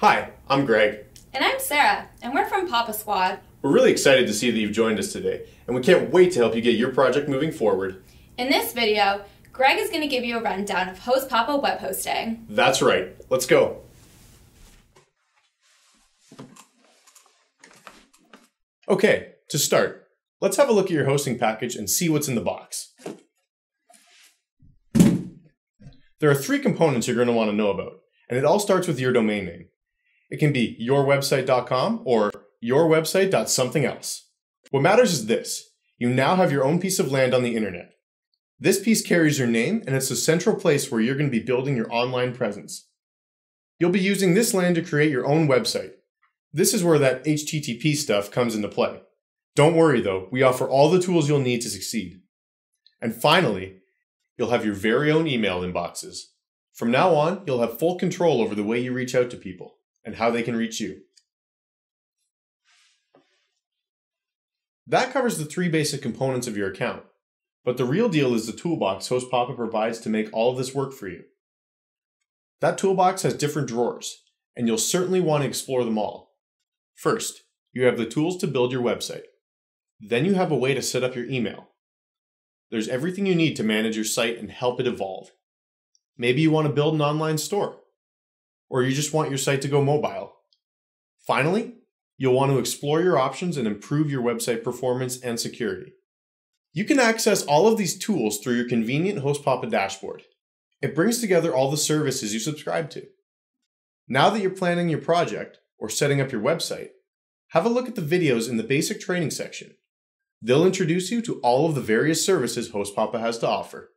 Hi, I'm Greg. And I'm Sarah, and we're from Papa Squad. We're really excited to see that you've joined us today, and we can't wait to help you get your project moving forward. In this video, Greg is going to give you a rundown of HostPapa web hosting. That's right. Let's go. Okay, to start, let's have a look at your hosting package and see what's in the box. There are three components you're going to want to know about, and it all starts with your domain name. It can be yourwebsite.com or yourwebsite.something else. What matters is this. You now have your own piece of land on the internet. This piece carries your name and it's a central place where you're going to be building your online presence. You'll be using this land to create your own website. This is where that HTTP stuff comes into play. Don't worry though, we offer all the tools you'll need to succeed. And finally, you'll have your very own email inboxes. From now on, you'll have full control over the way you reach out to people and how they can reach you. That covers the three basic components of your account. But the real deal is the toolbox HostPapa provides to make all of this work for you. That toolbox has different drawers, and you'll certainly want to explore them all. First, you have the tools to build your website. Then you have a way to set up your email. There's everything you need to manage your site and help it evolve. Maybe you want to build an online store, or you just want your site to go mobile. Finally, you'll want to explore your options and improve your website performance and security. You can access all of these tools through your convenient HostPapa dashboard. It brings together all the services you subscribe to. Now that you're planning your project or setting up your website, have a look at the videos in the basic training section. They'll introduce you to all of the various services HostPapa has to offer.